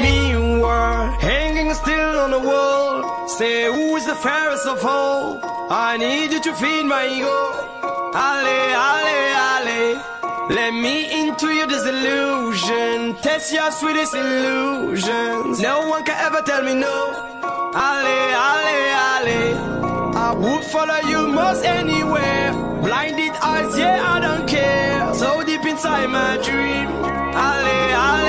Meanwhile, hanging still on the wall. Say, who is the fairest of all? I need you to feed my ego. Ale, ale, ale. Let me into your disillusion. Test your sweetest illusions. No one can ever tell me no. Ale, ale, ale. I would follow you most anywhere. Blinded eyes, yeah, I don't care. So deep inside my dream. Ale, ale.